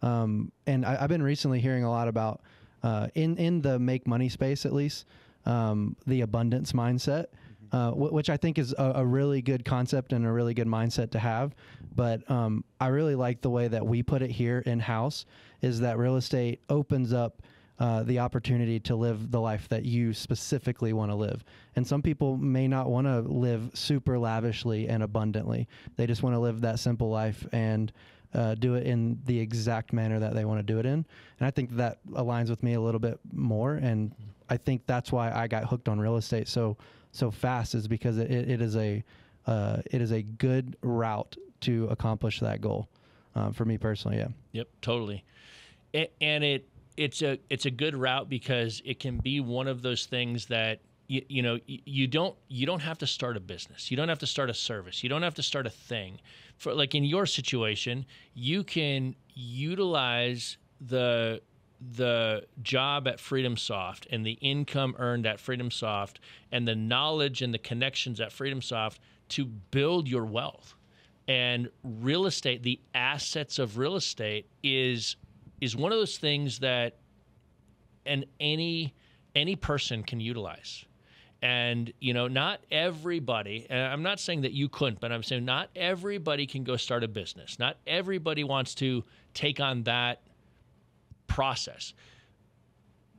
Um, and I, I've been recently hearing a lot about uh, in in the make money space, at least, um, the abundance mindset. Uh, wh- which I think is a, a really good concept and a really good mindset to have, but um, I really like the way that we put it here in house. Is that real estate opens up uh, the opportunity to live the life that you specifically want to live. And some people may not want to live super lavishly and abundantly. They just want to live that simple life and uh, do it in the exact manner that they want to do it in. And I think that aligns with me a little bit more. And I think that's why I got hooked on real estate so so fast is because it, it is a uh, it is a good route to accomplish that goal um, for me personally. Yeah. Yep, totally. A- and it it's a it's a good route because it can be one of those things that you, you know you don't you don't have to start a business. You don't have to start a service. You don't have to start a thing. For like in your situation, you can utilize the the job at FreedomSoft and the income earned at FreedomSoft and the knowledge and the connections at FreedomSoft to build your wealth. And real estate, the assets of real estate is is one of those things that and any any person can utilize. And you know, not everybody. And I'm not saying that you couldn't, but I'm saying not everybody can go start a business. Not everybody wants to take on that process.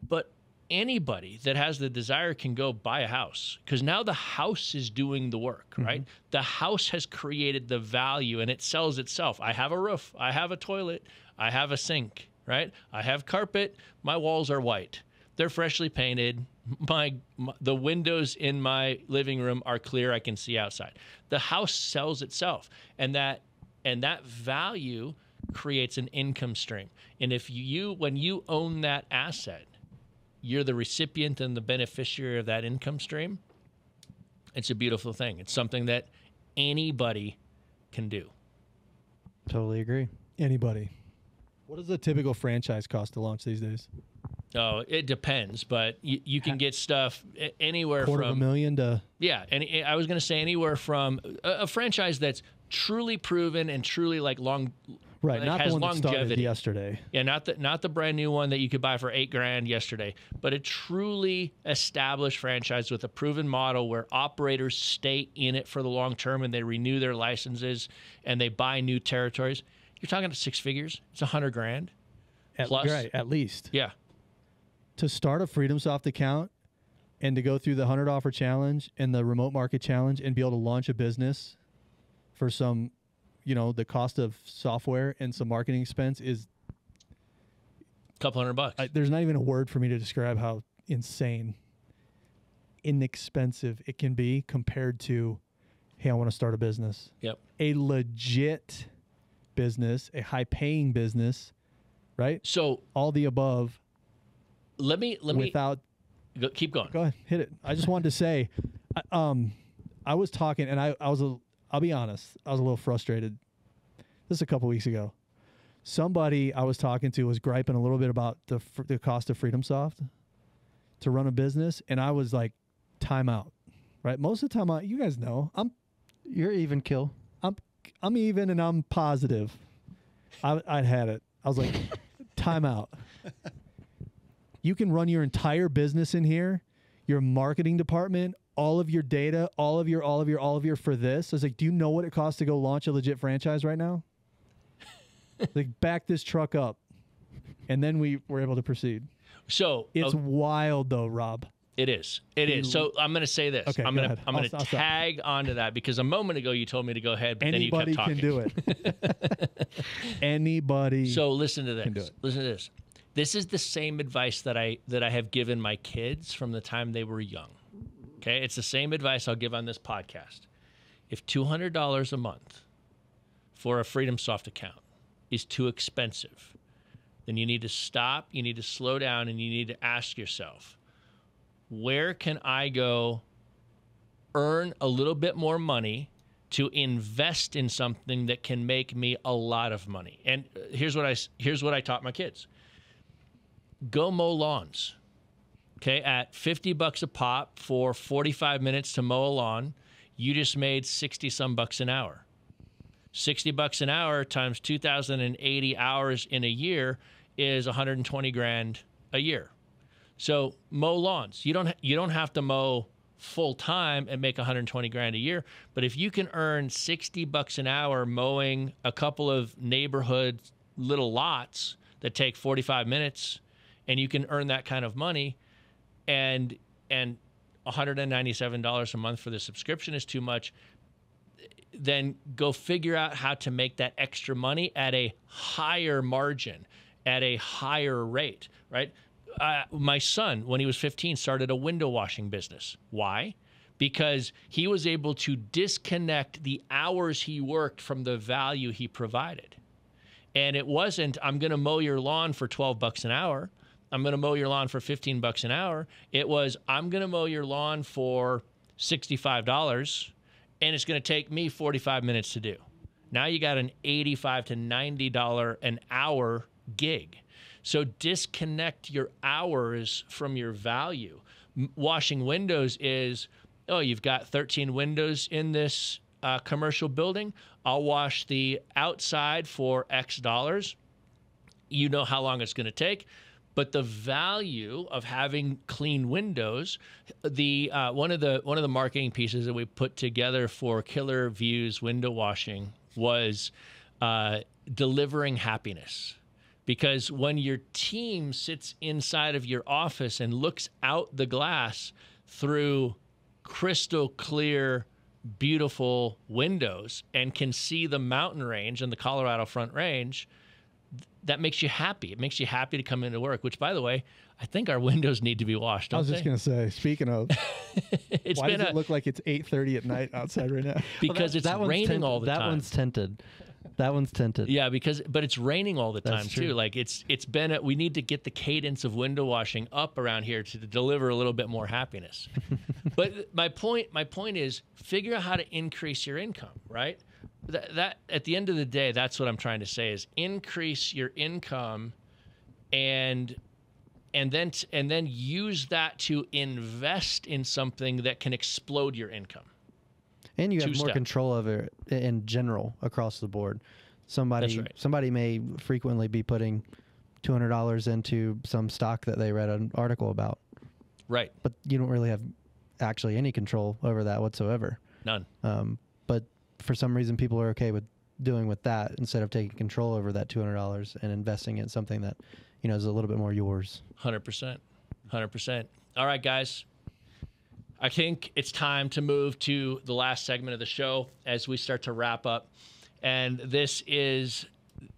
But anybody that has the desire can go buy a house because now the house is doing the work, mm-hmm. right? The house has created the value and it sells itself. I have a roof, I have a toilet, I have a sink, right? I have carpet, my walls are white. They're freshly painted. My, my the windows in my living room are clear. I can see outside. The house sells itself, and that and that value creates an income stream. And if you when you own that asset, you're the recipient and the beneficiary of that income stream. It's a beautiful thing. It's something that anybody can do. Totally agree. Anybody. What does a typical franchise cost to launch these days? Oh, it depends, but you, you can get stuff anywhere Quarter of a million to yeah. And I was going to say anywhere from a, a franchise that's truly proven and truly like long. right, like, not has the one that started yesterday. Yeah, not the not the brand new one that you could buy for eight grand yesterday, but a truly established franchise with a proven model where operators stay in it for the long term and they renew their licenses and they buy new territories. You're talking to six figures. It's a hundred grand. At, Plus- right, at least. Yeah, to start a FreedomSoft account and to go through the 100 offer challenge and the remote market challenge and be able to launch a business for some, you know, the cost of software and some marketing expense is a couple hundred bucks. I, there's not even a word for me to describe how insane inexpensive it can be compared to hey, I want to start a business. yep. A legit business, a high paying business, right? So All the above let me let me without go, keep going. Go ahead, hit it. I just wanted to say, I- um, I was talking, and I, I was, a, I'll be honest, I was a little frustrated. This is a couple weeks ago. Somebody I was talking to was griping a little bit about the fr- the cost of FreedomSoft to run a business, and I was like, time out. Right, most of the time, I, you guys know, I'm, You're even kill. I'm, even, and I'm positive. I, I'd had it. I was like, time out. You can run your entire business in here, your marketing department, all of your data, all of your, all of your, all of your for this. I was like, do you know what it costs to go launch a legit franchise right now? like, back this truck up. And then we were able to proceed. So It's oh, wild though, Rob. It is. It is. So I'm going to say this. Okay, I'm going to. I'm going to tag onto that because a moment ago you told me to go ahead, but Anybody then you kept talking. Anybody can do it. Anybody. So listen to this. Can do it. Listen to this. This is the same advice that I that I have given my kids from the time they were young. Okay, it's the same advice I'll give on this podcast. If two hundred dollars a month for a FreedomSoft account is too expensive, then you need to stop. You need to slow down, and you need to ask yourself, where can I go earn a little bit more money to invest in something that can make me a lot of money. And uh, here's what I here's what I taught my kids. Go mow lawns. Okay, at 50 bucks a pop for 45 minutes to mow a lawn, you just made 60 some bucks an hour. 60 bucks an hour times 2080 hours in a year is 120 grand a year. So mow lawns. You don't you don't have to mow full time and make 120 grand a year, but if you can earn 60 bucks an hour mowing a couple of neighborhood little lots that take 45 minutes and you can earn that kind of money and and $197 a month for the subscription is too much, then go figure out how to make that extra money at a higher margin, at a higher rate, right? Uh, my son, when he was 15, started a window washing business. Why? Because he was able to disconnect the hours he worked from the value he provided. And it wasn't, I'm going to mow your lawn for 12 bucks an hour. I'm going to mow your lawn for 15 bucks an hour. It was, I'm going to mow your lawn for $65 and it's going to take me 45 minutes to do. Now you got an 85 to $90 an hour gig. So disconnect your hours from your value. M- washing windows is, oh, you've got 13 windows in this uh, commercial building. I'll wash the outside for X dollars. You know how long it's going to take. But the value of having clean windows, the uh, one of the one of the marketing pieces that we put together for Killer Views window washing was uh, delivering happiness because when your team sits inside of your office and looks out the glass through crystal clear beautiful windows and can see the mountain range and the Colorado Front Range that makes you happy it makes you happy to come into work which by the way I think our windows need to be washed I don't was just gonna say. Speaking of, it's why been does a, it look like it's 8:30 at night outside right now? because it's one's raining tent- all the that time one's tinted. That one's tinted. Yeah, because but it's raining all the That's time true. too. Like it's it's been a, we need to get the cadence of window washing up around here to deliver a little bit more happiness. but my point my point is figure out how to increase your income, right? That, that at the end of the day, that's what I'm trying to say is increase your income and and then t- and then use that to invest in something that can explode your income. And you have more two-step. control of it in general across the board. Somebody right. somebody may frequently be putting two hundred dollars into some stock that they read an article about, Right. but you don't really have actually any control over that whatsoever. None. Um, but for some reason, people are okay with doing with that instead of taking control over that two hundred dollars and investing in something that you know is a little bit more yours. Hundred percent, hundred percent. All right, guys. I think it's time to move to the last segment of the show as we start to wrap up, and this is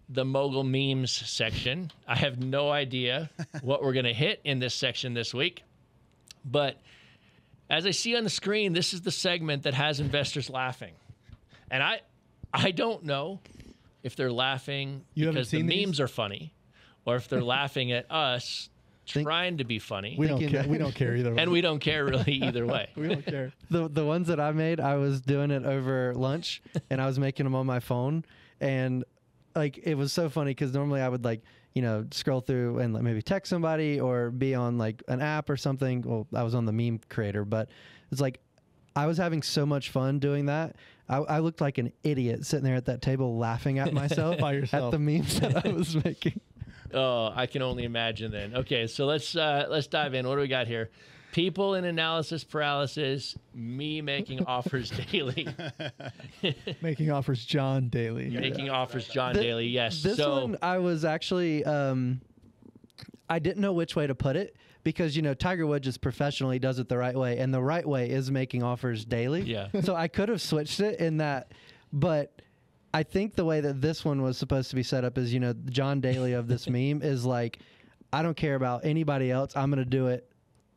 the mogul memes section. I have no idea what we're gonna hit in this section this week, but as I see on the screen, this is the segment that has investors laughing, and I, I don't know if they're laughing You because the these? memes are funny, or if they're laughing at us Think- trying to be funny, We don't Thinking care. We don't care either. way. and we don't care really either way. we don't care. the the ones that I made, I was doing it over lunch, and I was making them on my phone, and like it was so funny because normally I would like you know scroll through and like, maybe text somebody or be on like an app or something. Well, I was on the meme creator, but it's like I was having so much fun doing that. I, I looked like an idiot sitting there at that table laughing at myself By at the memes that I was making. Oh, I can only imagine then. Okay, so let's uh, let's dive in. What do we got here? People in analysis paralysis. Me making offers daily. Making offers, John Daly. making offers, John Th- Daly. Yes. This so one I was actually um, I didn't know which way to put it because you know Tiger Woods just professionally does it the right way, and the right way is making offers daily. Yeah. so I could have switched it in that, but I think the way that this one was supposed to be set up is you know John Daly of this meme is like, I don't care about anybody else. I'm gonna do it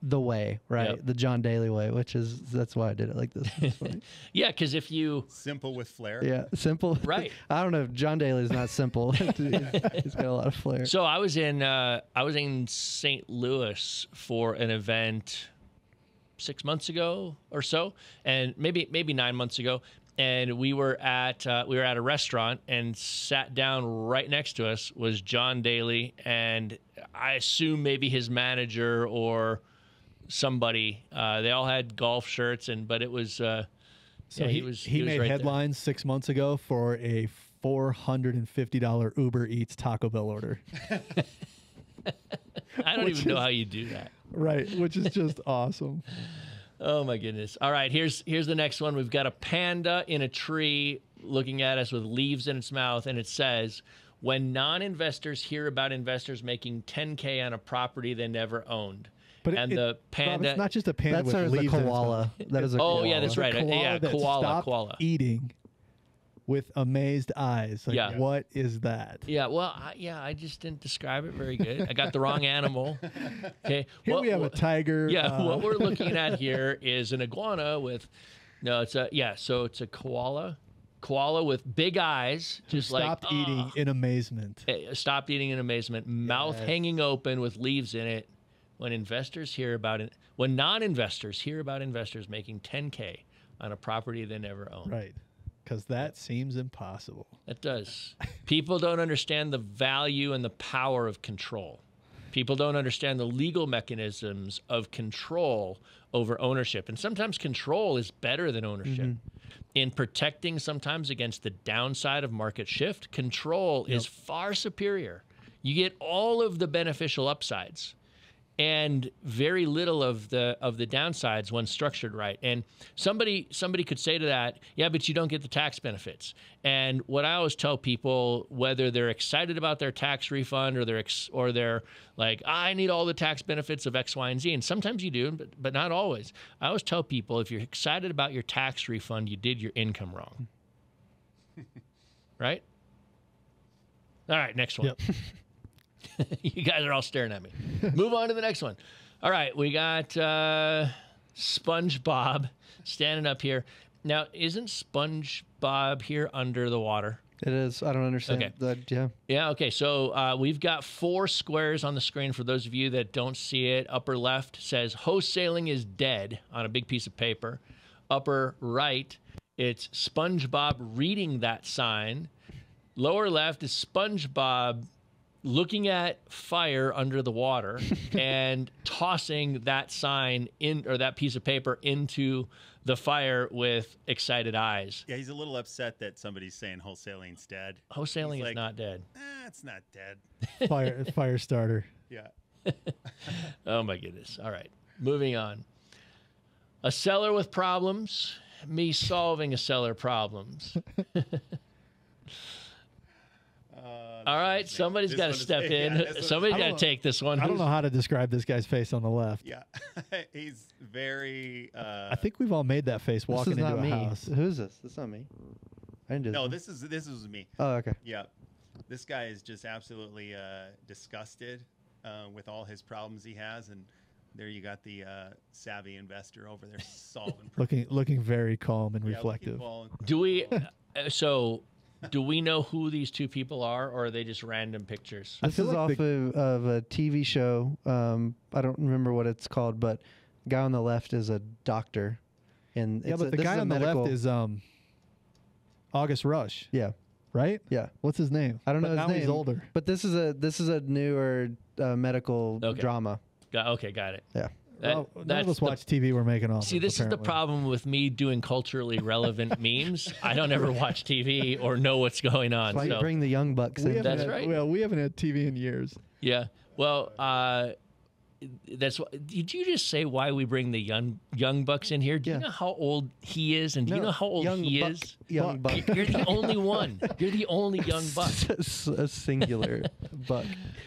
the way, right? Yep. The John Daly way, which is that's why I did it like this. Yeah, because if you Simple with flair. yeah, simple. Right. I don't know. John Daly is not simple. He's got a lot of flair. So I was in uh, I was in St. Louis for an event six months ago or so, and maybe maybe nine months ago, and we were at uh, we were at a restaurant and sat down right next to us was John Daly and I assume maybe his manager or somebody. Uh, they all had golf shirts and but it was. Uh, So yeah, he, he was he, was made right there. headlines six months ago for a four hundred and fifty dollar Uber Eats Taco Bell order. I don't even know how you do that. right, which is just awesome. Oh my goodness. All right, here's here's the next one. We've got a panda in a tree looking at us with leaves in its mouth and it says, "When non-investors hear about investors making 10k on a property they never owned." But and it, the Rob, panda it's not just a panda That's with sort of the leaves in its mouth. koala. That is a koala. Oh, koala. yeah, that's The right. Uh, yeah, koala, koala. eating with amazed eyes. Like, Yeah. what is that? Yeah, well, I, yeah, I just didn't describe it very good. I got the wrong animal. Okay. Here What- we have what- a tiger. Yeah, uh, what we're looking at here is an iguana with no, it's a yeah, so it's a koala. Koala with big eyes, just like stopped "Ah." eating in amazement. Eh, stopped eating in amazement, mouth Yes. hanging open with leaves in it. When investors hear about it, when non-investors hear about investors making 10k on a property they never owned. Right. Because that seems impossible. It does. People don't understand the value and the power of control. People don't understand the legal mechanisms of control over ownership. And sometimes control is better than ownership. Mm-hmm. In protecting sometimes against the downside of market shift, control is far superior. You get all of the beneficial upsides and very little of the of the downsides when structured right. And somebody somebody could say to that, yeah, but you don't get the tax benefits. And what I always tell people, whether they're excited about their tax refund or they're ex- or they're like, I need all the tax benefits of X, Y, and Z, and sometimes you do, but but not always. I always tell people, if you're excited about your tax refund, you did your income wrong. right. All right, next one. Yep. you guys are all staring at me. Move on to the next one. All right, we got uh, SpongeBob standing up here. Now, isn't SpongeBob here under the water? It is. I don't understand. Okay. that. yeah. Yeah, okay. So uh, we've got four squares on the screen for those of you that don't see it. Upper left says wholesaling is dead on a big piece of paper. Upper right, it's SpongeBob reading that sign. Lower left is SpongeBob looking at fire under the water and tossing that sign in or that piece of paper into the fire with excited eyes. Yeah, he's a little upset that somebody's saying wholesaling's dead. Wholesaling He's is like- not dead. Eh, it's not dead. Fire fire starter. Yeah. Oh my goodness. All right. Moving on. A seller with problems, me solving a seller problems. Uh, All right, somebody's got to step in. this one is- Somebody's I got to take this one. I don't Who's- know how to describe this guy's face on the left. Yeah, he's very. Uh, I think we've all made that face This walking is into not a me. house. Who's this? This is not me. I didn't do no. this. This is this is me. Oh, okay. Yeah, this guy is just absolutely uh, disgusted uh, with all his problems he has, and there you got the uh, savvy investor over there solving. Looking looking very calm and Yeah, reflective. Do we? uh, so, do we know who these two people are, or are they just random pictures? This is like off the- of, of a TV show. Um, I don't remember what it's called, but guy on the left is a doctor. And Yeah, it's but a- the this guy on medical, the left is um August Rush, yeah, right? yeah. What's his name? I don't But know his now he's older. But this is a this is a newer uh, medical Okay. drama. Got, okay, got it. Yeah. That- Well, none that's of us the- watch TV. We're making off. See, of, this is the problem with me doing culturally relevant memes. I don't ever watch TV or know what's going on. That's why so- you bring the young bucks We in. haven't That's had, right. Well, we haven't had TV in years. Yeah. Well, uh, that's wh- did you just say why we bring the young young bucks in here? Do you know how old he is, and do you know how old young he buck, is? Young buck. You- You're the only one. You're the only young buck. a singular buck.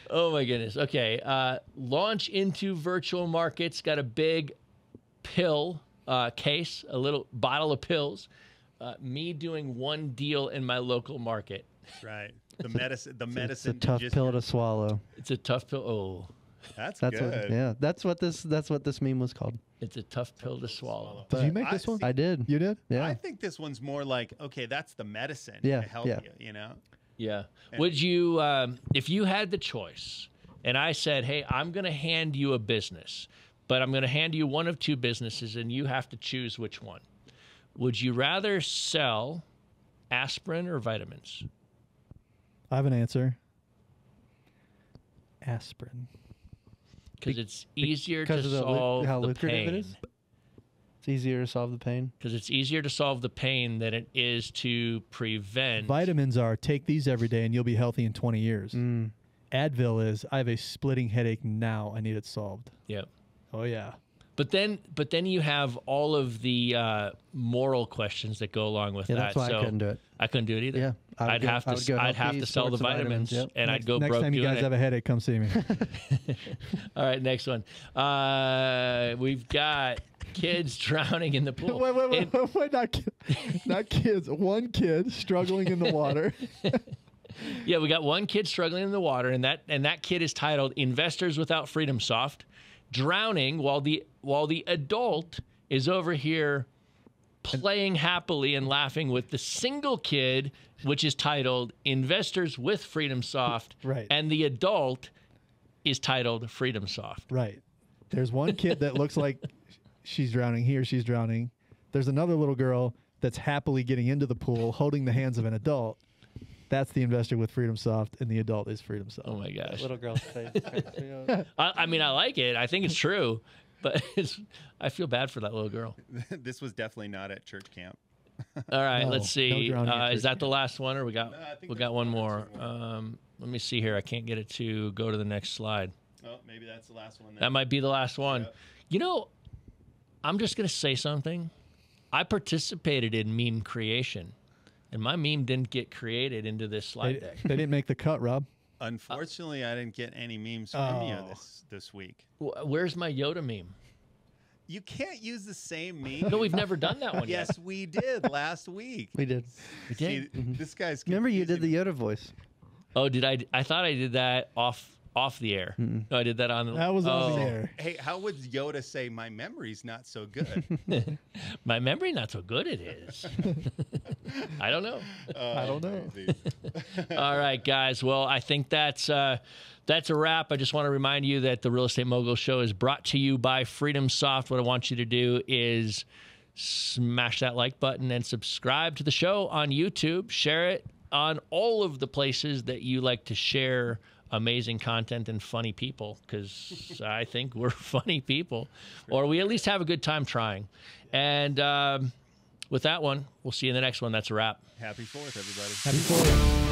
Oh my goodness. Okay. Uh, launch into virtual markets. Got a big pill uh, case, a little bottle of pills. Uh, me doing one deal in my local market. Right. The medicine. The medicine. It's a tough just- pill to swallow. It's a tough pill. Oh, That's, That's good. what. Yeah, that's what this. That's what this meme was called. it's a tough pill to swallow. Did you But make I this one? I did. You did? Yeah. I think this one's more like okay, that's the medicine Yeah, to help yeah. you. You know. Yeah. Would you, um, if you had the choice, and I said, "Hey, I'm going to hand you a business, but I'm going to hand you one of two businesses, and you have to choose which one." Would you rather sell aspirin or vitamins? I have an answer. Aspirin. Because it's easier to because of the lu- solve how the lucrative pain. it is? It's easier to solve the pain. Because it's easier to solve the pain than it is to prevent. Vitamins are take these every day and you'll be healthy in 20 years. Mm. Advil is I have a splitting headache now. I need it solved. Yep. Oh yeah. But then, but then you have all of the uh, moral questions that go along with Yeah, that. that's why so I couldn't do it. I couldn't do it either. Yeah, I would I'd go- have to. I'd have to sell the vitamins, vitamins, yep. and next I'd go next broke time you doing guys it. have a headache, come see me. All right, next one. Uh, we've got kids drowning in the pool. wait, wait, wait, wait, wait, not, ki- not kids. One kid struggling in the water. yeah, we got one kid struggling in the water, and that and that kid is titled "Investors Without FreedomSoft," drowning while the while the adult is over here playing happily and laughing with the single kid, which is titled "Investors with FreedomSoft," Right. and the adult is titled "FreedomSoft." Right. There's one kid that looks like she's drowning. He or she's drowning. There's another little girl that's happily getting into the pool, holding the hands of an adult. That's the investor with FreedomSoft, and the adult is FreedomSoft. Oh my gosh. Little girl's face. cracks me up. I, I mean, I like it. I think it's true, but it's, I feel bad for that little girl. this was definitely not at church camp. All right, No, let's see. drowning uh, is that the last one, or we got No, we got one one more? two more. Um, let me see here. I can't get it to go to the next slide. Oh, maybe that's the last one. Then. That might be the last one. Yep. You know, I'm just gonna say something. I participated in meme creation, and my meme didn't get created into this They, slide deck. they didn't make the cut, Rob. Unfortunately, I didn't get any memes from you Oh. this this week. Wh- Where's my Yoda meme? You can't use the same meme. No, we've never done that one yet. yes, we did last week. We did. We See, did. this guy's. Remember, you did the Yoda voice. Oh, did I? I thought I did that off off the air. No, I did that on. That was on oh, the air. Hey, how would Yoda say my memory's not so good? My memory not so good. It is. I don't know. Uh, don't know. All right, guys. Well, I think that's uh, that's a wrap. I just want to remind you that the Real Estate Mogul Show is brought to you by FreedomSoft. What I want you to do is smash that like button and subscribe to the show on YouTube. Share it on all of the places that you like to share amazing content and funny people because I think we're funny people, or we at least have a good time trying. And um, with that one, we'll see you in the next one. That's a wrap. Happy Fourth, everybody. Happy Fourth.